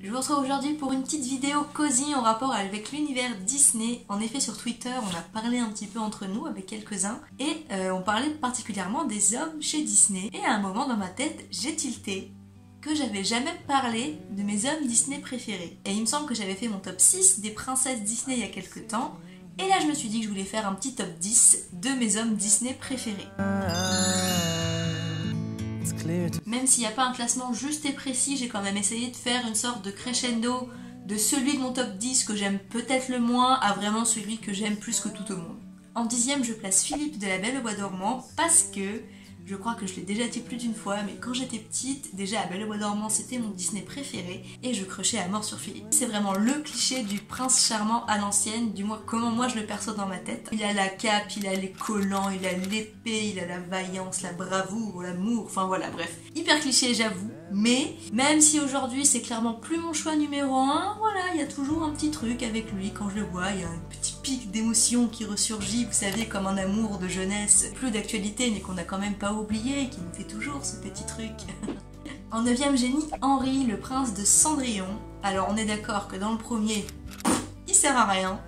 Je vous retrouve aujourd'hui pour une petite vidéo cosy en rapport avec l'univers Disney. En effet, sur Twitter, on a parlé un petit peu entre nous avec quelques-uns et euh, on parlait particulièrement des hommes chez Disney. Et à un moment dans ma tête, j'ai tilté que j'avais jamais parlé de mes hommes Disney préférés. Et il me semble que j'avais fait mon top 6 des princesses Disney il y a quelques temps. Et là, je me suis dit que je voulais faire un petit top 10 de mes hommes Disney préférés. Même s'il n'y a pas un classement juste et précis, j'ai quand même essayé de faire une sorte de crescendo de celui de mon top 10 que j'aime peut-être le moins à vraiment celui que j'aime plus que tout au monde. En dixième, je place Philippe de la Belle Bois dormant parce que je crois que je l'ai déjà dit plus d'une fois, mais quand j'étais petite, déjà à Belle au Bois dormant, c'était mon Disney préféré et je crochais à mort sur Philippe. C'est vraiment le cliché du prince charmant à l'ancienne, du moins comment moi je le perçois dans ma tête. Il a la cape, il a les collants, il a l'épée, il a la vaillance, la bravoure, l'amour, enfin voilà, bref. Hyper cliché, j'avoue. Mais même si aujourd'hui c'est clairement plus mon choix numéro 1, voilà, il y a toujours un petit truc avec lui quand je le vois, il y a un petit pic d'émotion qui ressurgit, vous savez, comme un amour de jeunesse, plus d'actualité mais qu'on a quand même pas oublié, qui nous fait toujours ce petit truc. en neuvième génie, Henri, le prince de Cendrillon. Alors on est d'accord que dans le premier, il sert à rien,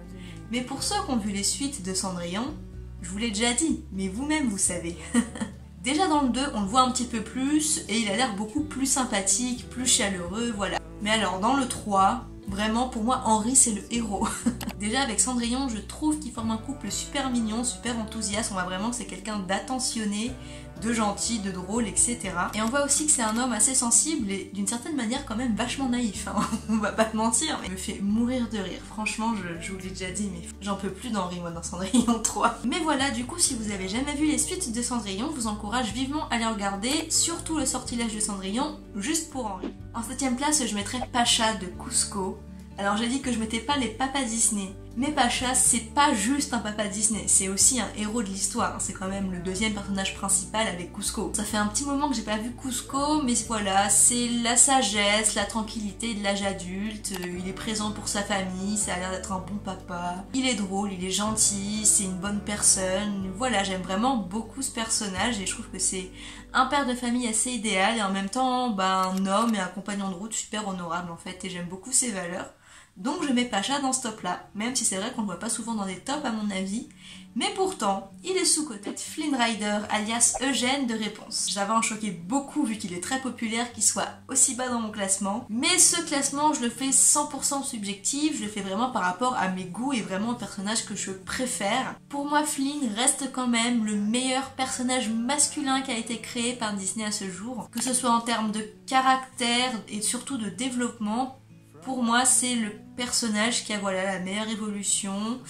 mais pour ceux qui ont vu les suites de Cendrillon, je vous l'ai déjà dit, mais vous-même vous savez. Déjà dans le 2, on le voit un petit peu plus et il a l'air beaucoup plus sympathique, plus chaleureux, voilà. Mais alors dans le 3, vraiment pour moi Henri c'est le héros. Déjà avec Cendrillon, je trouve qu'il forme un couple super mignon, super enthousiaste, on voit vraiment que c'est quelqu'un d'attentionné, de gentil, de drôle, etc. Et on voit aussi que c'est un homme assez sensible et d'une certaine manière quand même vachement naïf, hein. on va pas te mentir, mais il me fait mourir de rire. Franchement, je, vous l'ai déjà dit, mais j'en peux plus d'Henri moi dans Cendrillon 3. Mais voilà, du coup, si vous avez jamais vu les suites de Cendrillon, je vous encourage vivement à les regarder, surtout le sortilège de Cendrillon, juste pour Henri. En septième place, je mettrais Pacha de Cusco. Alors j'ai dit que je mettais pas les papas Disney. Mais Pacha, c'est pas juste un papa Disney, c'est aussi un héros de l'histoire. C'est quand même le deuxième personnage principal avec Cusco. Ça fait un petit moment que j'ai pas vu Cusco, mais voilà, c'est la sagesse, la tranquillité de l'âge adulte. Il est présent pour sa famille, ça a l'air d'être un bon papa. Il est drôle, il est gentil, c'est une bonne personne. Voilà, j'aime vraiment beaucoup ce personnage et je trouve que c'est un père de famille assez idéal et en même temps bah, un homme et un compagnon de route super honorable en fait et j'aime beaucoup ses valeurs. Donc je mets Pacha dans ce top là, même si c'est vrai qu'on le voit pas souvent dans des tops à mon avis. Mais pourtant, il est sous-côté Flynn Rider, alias Eugène de Réponse. J'avais en choqué beaucoup vu qu'il est très populaire qu'il soit aussi bas dans mon classement. Mais ce classement, je le fais 100% subjectif, je le fais vraiment par rapport à mes goûts et vraiment au personnage que je préfère. Pour moi, Flynn reste quand même le meilleur personnage masculin qui a été créé par Disney à ce jour. Que ce soit en termes de caractère et surtout de développement, pour moi, c'est le personnage qui a voilà la meilleure évolution.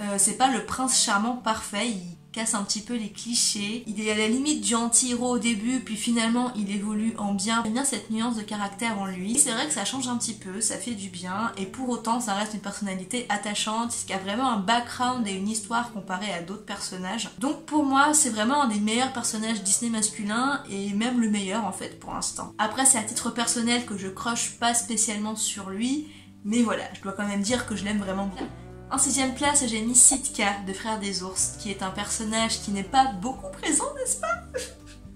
Euh, c'est pas le prince charmant parfait, casse un petit peu les clichés. Il est à la limite du anti-héros au début, puis finalement il évolue en bien. J'aime bien cette nuance de caractère en lui. C'est vrai que ça change un petit peu, ça fait du bien, et pour autant ça reste une personnalité attachante, qui a vraiment un background et une histoire comparée à d'autres personnages. Donc pour moi, c'est vraiment un des meilleurs personnages Disney masculins, et même le meilleur en fait pour l'instant. Après, c'est à titre personnel que je croche pas spécialement sur lui, mais voilà, je dois quand même dire que je l'aime vraiment bien. En sixième place, j'ai mis Sitka de Frères des Ours, qui est un personnage qui n'est pas beaucoup présent, n'est-ce pas?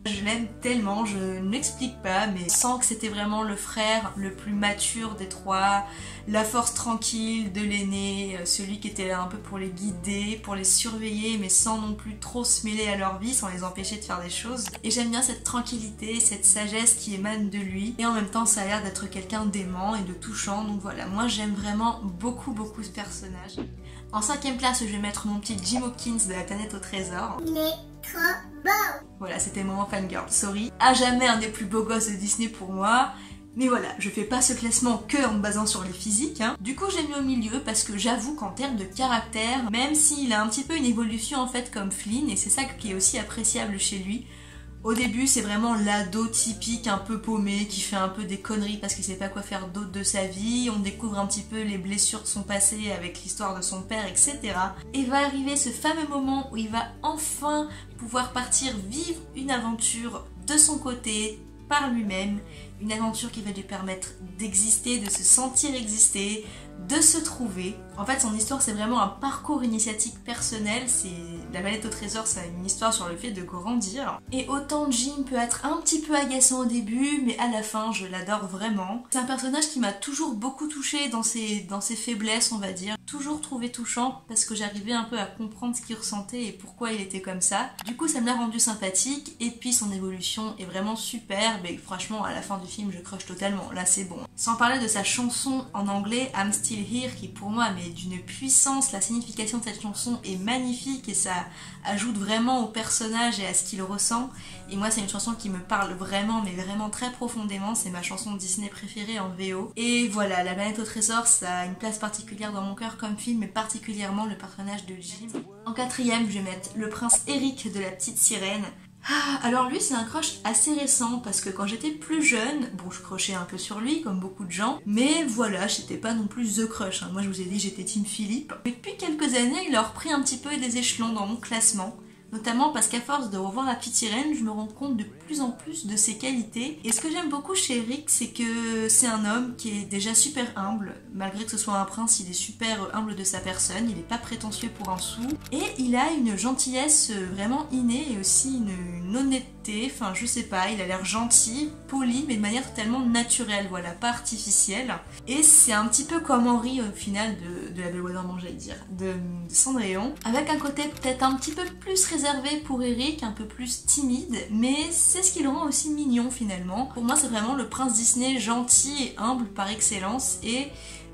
Je l'aime tellement, je ne l'explique pas, mais sans que c'était vraiment le frère le plus mature des trois, la force tranquille de l'aîné, euh, celui qui était là un peu pour les guider, pour les surveiller, mais sans non plus trop se mêler à leur vie, sans les empêcher de faire des choses. Et j'aime bien cette tranquillité, cette sagesse qui émane de lui, et en même temps ça a l'air d'être quelqu'un d'aimant et de touchant, donc voilà, moi j'aime vraiment beaucoup beaucoup ce personnage. En cinquième place, je vais mettre mon petit Jim Hawkins de la planète au trésor. Il est Voilà, c'était mon moment fangirl, sorry. À jamais un des plus beaux gosses de Disney pour moi. Mais voilà, je fais pas ce classement que en me basant sur les physiques. Hein. Du coup, j'ai mis au milieu parce que j'avoue qu'en termes de caractère, même s'il a un petit peu une évolution en fait comme Flynn, et c'est ça qui est aussi appréciable chez lui, au début, c'est vraiment l'ado typique, un peu paumé, qui fait un peu des conneries parce qu'il sait pas quoi faire d'autre de sa vie. On découvre un petit peu les blessures de son passé avec l'histoire de son père, etc. Et va arriver ce fameux moment où il va enfin pouvoir partir vivre une aventure de son côté, par lui-même une aventure qui va lui permettre d'exister, de se sentir exister, de se trouver. En fait, son histoire, c'est vraiment un parcours initiatique personnel. C'est La Valette au Trésor, c'est une histoire sur le fait de grandir. Et autant Jim peut être un petit peu agaçant au début, mais à la fin, je l'adore vraiment. C'est un personnage qui m'a toujours beaucoup touché dans ses, dans ses faiblesses, on va dire. Toujours trouvé touchant parce que j'arrivais un peu à comprendre ce qu'il ressentait et pourquoi il était comme ça. Du coup, ça me l'a rendu sympathique. Et puis, son évolution est vraiment superbe. Et franchement, à la fin du film, je crush totalement. Là, c'est bon. Sans parler de sa chanson en anglais, I'm Qui pour moi, mais d'une puissance, la signification de cette chanson est magnifique et ça ajoute vraiment au personnage et à ce qu'il ressent. Et moi, c'est une chanson qui me parle vraiment, mais vraiment très profondément. C'est ma chanson Disney préférée en VO. Et voilà, La planète au trésor, ça a une place particulière dans mon cœur comme film, mais particulièrement le personnage de Jim. En quatrième, je vais mettre le prince Eric de la petite sirène. Ah, alors lui c'est un crush assez récent parce que quand j'étais plus jeune, bon je crochais un peu sur lui comme beaucoup de gens, mais voilà, j'étais pas non plus the crush. Hein. Moi je vous ai dit j'étais Team Philippe. Mais depuis quelques années il a repris un petit peu des échelons dans mon classement notamment parce qu'à force de revoir la petite je me rends compte de plus en plus de ses qualités. Et ce que j'aime beaucoup chez Eric, c'est que c'est un homme qui est déjà super humble, malgré que ce soit un prince, il est super humble de sa personne, il n'est pas prétentieux pour un sou, et il a une gentillesse vraiment innée et aussi une, honnêteté, enfin je sais pas, il a l'air gentil, poli, mais de manière totalement naturelle, voilà, pas artificielle. Et c'est un petit peu comme Henri au final de, la Belle dormant, j'allais dire, de, de Cendrillon, avec un côté peut-être un petit peu plus réservé pour Eric, un peu plus timide, mais c'est ce qui le rend aussi mignon finalement. Pour moi, c'est vraiment le prince Disney gentil et humble par excellence et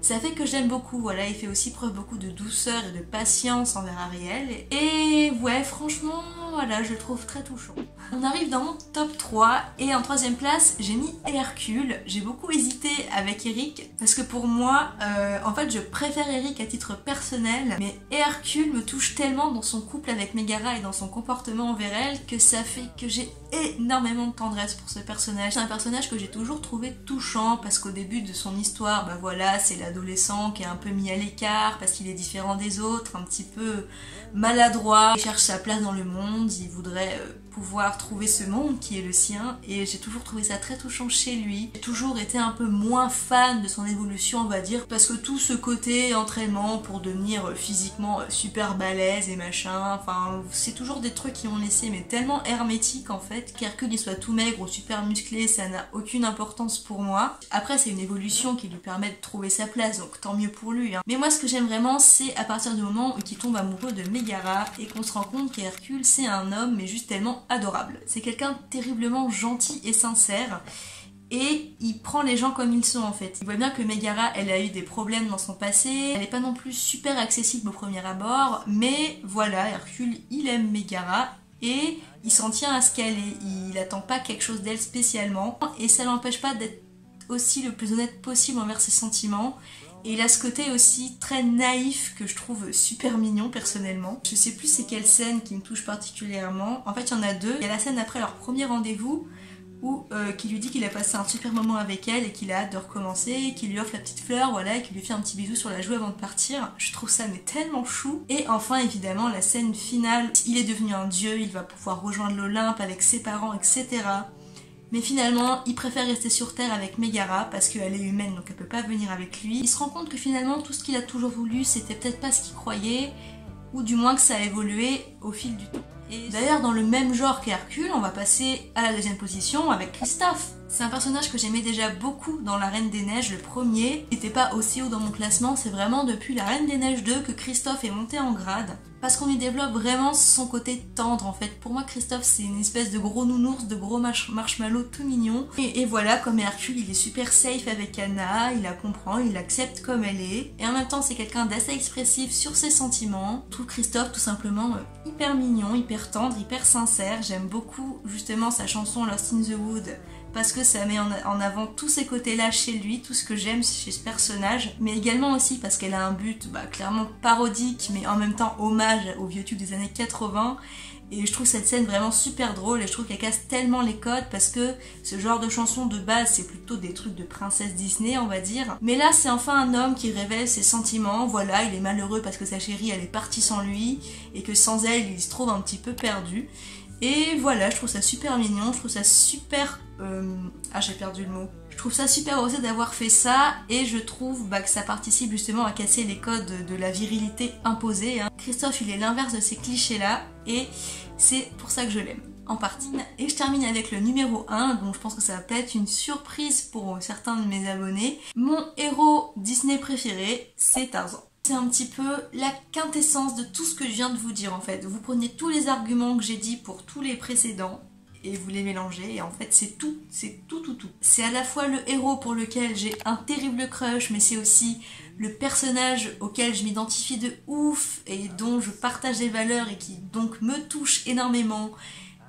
ça fait que j'aime beaucoup, voilà, il fait aussi preuve beaucoup de douceur et de patience envers Ariel. Et ouais, franchement, voilà, je le trouve très touchant. On arrive dans mon top 3 et en troisième place, j'ai mis Hercule. J'ai beaucoup hésité avec Eric parce que pour moi, euh, en fait, je préfère Eric à titre personnel, mais Hercule me touche tellement dans son couple avec Megara et dans son comportement envers elle que ça fait que j'ai énormément de tendresse pour ce personnage. C'est un personnage que j'ai toujours trouvé touchant parce qu'au début de son histoire, bah voilà, c'est l'adolescent qui est un peu mis à l'écart parce qu'il est différent des autres, un petit peu maladroit, il cherche sa place dans le monde, il voudrait euh, pouvoir trouver ce monde qui est le sien et j'ai toujours trouvé ça très touchant chez lui. J'ai toujours été un peu moins fan de son évolution on va dire parce que tout ce côté entraînement pour devenir euh, physiquement euh, super balèze et machin, enfin c'est toujours des trucs qui m'ont laissé mais tellement hermétique en fait qu'Hercule soit tout maigre ou super musclé ça n'a aucune importance pour moi. Après c'est une évolution qui lui permet de trouver sa place donc tant mieux pour lui. Hein. Mais moi ce que j'aime vraiment c'est à partir du moment où il tombe amoureux de Megara et qu'on se rend compte qu'Hercule c'est un homme mais juste tellement adorable. C'est quelqu'un terriblement gentil et sincère. Et il prend les gens comme ils sont en fait. Il voit bien que Megara, elle a eu des problèmes dans son passé. Elle n'est pas non plus super accessible au premier abord. Mais voilà, Hercule, il aime Megara. Et il s'en tient à ce qu'elle est. Il attend pas quelque chose d'elle spécialement. Et ça l'empêche pas d'être aussi le plus honnête possible envers ses sentiments. Et il a ce côté aussi très naïf que je trouve super mignon personnellement. Je sais plus c'est quelle scène qui me touche particulièrement. En fait, il y en a deux. Il y a la scène après leur premier rendez-vous où euh, qui lui dit qu'il a passé un super moment avec elle et qu'il a hâte de recommencer, qu'il lui offre la petite fleur, voilà, et qu'il lui fait un petit bisou sur la joue avant de partir. Je trouve ça mais tellement chou. Et enfin évidemment la scène finale, il est devenu un dieu, il va pouvoir rejoindre l'Olympe avec ses parents, etc. Mais finalement, il préfère rester sur Terre avec Megara parce qu'elle est humaine donc elle peut pas venir avec lui. Il se rend compte que finalement tout ce qu'il a toujours voulu c'était peut-être pas ce qu'il croyait ou du moins que ça a évolué au fil du temps. Et d'ailleurs dans le même genre qu'Hercule, on va passer à la deuxième position avec Christophe. C'est un personnage que j'aimais déjà beaucoup dans La Reine des Neiges, le premier. n'était pas aussi haut dans mon classement, c'est vraiment depuis La Reine des Neiges 2 que Christophe est monté en grade parce qu'on y développe vraiment son côté tendre en fait. Pour moi Christophe c'est une espèce de gros nounours, de gros marshmallow tout mignon. Et, voilà comme Hercule il est super safe avec Anna, il la comprend, il l'accepte comme elle est. Et en même temps c'est quelqu'un d'assez expressif sur ses sentiments. Tout Christophe tout simplement euh, hyper mignon, hyper tendre, hyper sincère. J'aime beaucoup justement sa chanson Lost in the Wood parce que ça met en avant tous ces côtés-là chez lui, tout ce que j'aime chez ce personnage, mais également aussi parce qu'elle a un but bah, clairement parodique, mais en même temps hommage au vieux tube des années 80. Et je trouve cette scène vraiment super drôle et je trouve qu'elle casse tellement les codes parce que ce genre de chanson de base c'est plutôt des trucs de princesse Disney on va dire. Mais là c'est enfin un homme qui révèle ses sentiments, voilà il est malheureux parce que sa chérie elle est partie sans lui et que sans elle il se trouve un petit peu perdu. Et voilà, je trouve ça super mignon, je trouve ça super... Euh, ah j'ai perdu le mot. Je trouve ça super osé d'avoir fait ça et je trouve bah, que ça participe justement à casser les codes de la virilité imposée. Hein. Christophe il est l'inverse de ces clichés là et c'est pour ça que je l'aime en partie. Et je termine avec le numéro 1, donc je pense que ça va peut être une surprise pour certains de mes abonnés. Mon héros Disney préféré, c'est Tarzan. C'est un petit peu la quintessence de tout ce que je viens de vous dire en fait. Vous prenez tous les arguments que j'ai dit pour tous les précédents et vous les mélangez et en fait c'est tout, c'est tout tout tout. C'est à la fois le héros pour lequel j'ai un terrible crush mais c'est aussi le personnage auquel je m'identifie de ouf et dont je partage des valeurs et qui donc me touche énormément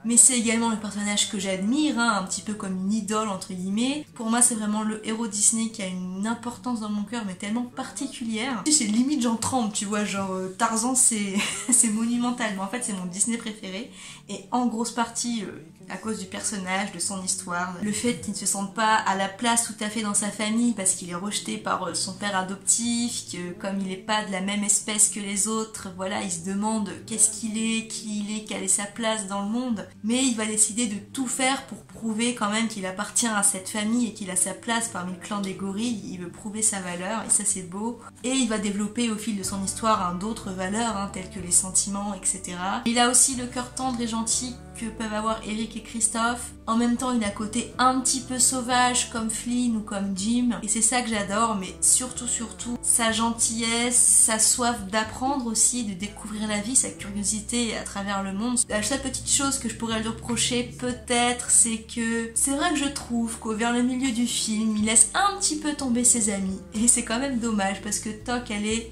mais c'est également le personnage que j'admire, hein, un petit peu comme une idole entre guillemets. Pour moi, c'est vraiment le héros Disney qui a une importance dans mon cœur, mais tellement particulière. C'est limite j'en tremble, tu vois, genre euh, Tarzan c'est monumental, mais en fait c'est mon Disney préféré, et en grosse partie euh, à cause du personnage, de son histoire, le fait qu'il ne se sente pas à la place tout à fait dans sa famille parce qu'il est rejeté par euh, son père adoptif, que comme il n'est pas de la même espèce que les autres, voilà, il se demande qu'est-ce qu'il est, qui il est, quelle est sa place dans le monde, mais il va décider de tout faire pour prouver quand même qu'il appartient à cette famille et qu'il a sa place parmi le clan des gorilles, il veut prouver sa valeur et ça c'est beau, et il va développer au fil de son histoire hein, d'autres valeurs hein, telles que les sentiments, etc. Il a aussi le cœur tendre et gentil que peuvent avoir Eric et Christophe. En même temps, il a côté un petit peu sauvage comme Flynn ou comme Jim. Et c'est ça que j'adore, mais surtout, surtout, sa gentillesse, sa soif d'apprendre aussi, de découvrir la vie, sa curiosité à travers le monde. La seule petite chose que je pourrais lui reprocher, peut-être, c'est que c'est vrai que je trouve qu'au vers le milieu du film, il laisse un petit peu tomber ses amis. Et c'est quand même dommage parce que Toc, elle est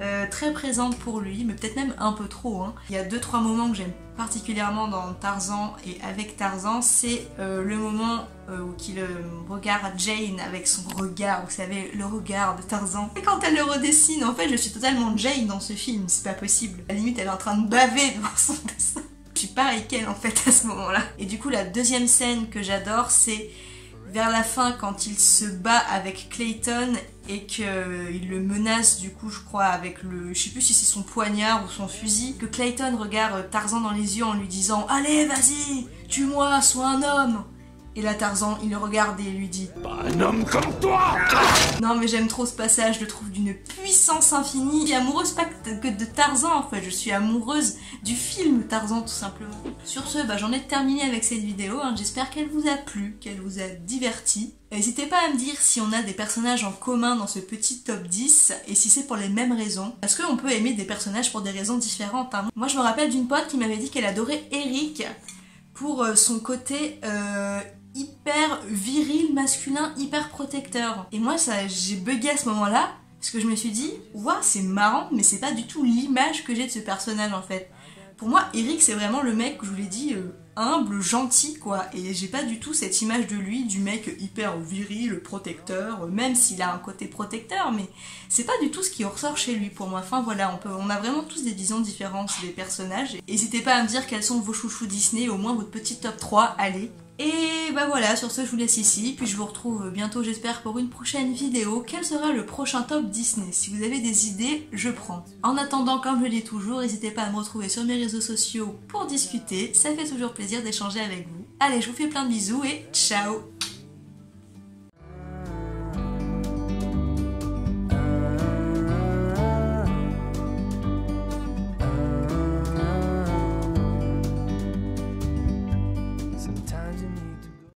euh, très présente pour lui, mais peut-être même un peu trop. Hein. Il y a deux trois moments que j'aime particulièrement dans Tarzan et avec Tarzan, c'est euh, le moment euh, où il regarde Jane avec son regard, vous savez, le regard de Tarzan. Et quand elle le redessine, en fait, je suis totalement Jane dans ce film, c'est pas possible. À la limite, elle est en train de baver devant son dessin. Suis pareil qu'elle en fait à ce moment-là. Et du coup, la deuxième scène que j'adore, c'est vers la fin quand il se bat avec Clayton et qu'il le menace du coup je crois avec le je sais plus si c'est son poignard ou son fusil que Clayton regarde Tarzan dans les yeux en lui disant allez vas-y tue-moi sois un homme et là Tarzan, il le regarde et lui dit Pas un homme comme toi Non mais j'aime trop ce passage, je le trouve d'une puissance infinie. Je suis amoureuse pas que de Tarzan en fait, je suis amoureuse du film Tarzan tout simplement. Sur ce, bah, j'en ai terminé avec cette vidéo, hein. j'espère qu'elle vous a plu, qu'elle vous a diverti. N'hésitez pas à me dire si on a des personnages en commun dans ce petit top 10 et si c'est pour les mêmes raisons. Parce qu'on peut aimer des personnages pour des raisons différentes. Hein. Moi je me rappelle d'une pote qui m'avait dit qu'elle adorait Eric pour euh, son côté euh, hyper viril, masculin, hyper protecteur. Et moi, ça, j'ai bugué à ce moment-là, parce que je me suis dit, waouh, c'est marrant, mais c'est pas du tout l'image que j'ai de ce personnage en fait. Pour moi, Eric, c'est vraiment le mec, je vous l'ai dit, euh, humble, gentil, quoi. Et j'ai pas du tout cette image de lui, du mec hyper viril, protecteur, même s'il a un côté protecteur, mais c'est pas du tout ce qui ressort chez lui pour moi. Enfin voilà, on, peut, on a vraiment tous des visions différentes des personnages. N'hésitez pas à me dire quels sont vos chouchous Disney, au moins votre petit top 3, allez. Et bah voilà, sur ce je vous laisse ici, puis je vous retrouve bientôt j'espère pour une prochaine vidéo. Quel sera le prochain top Disney? Si vous avez des idées, je prends. En attendant, comme je le dis toujours, n'hésitez pas à me retrouver sur mes réseaux sociaux pour discuter, ça fait toujours plaisir d'échanger avec vous. Allez, je vous fais plein de bisous et ciao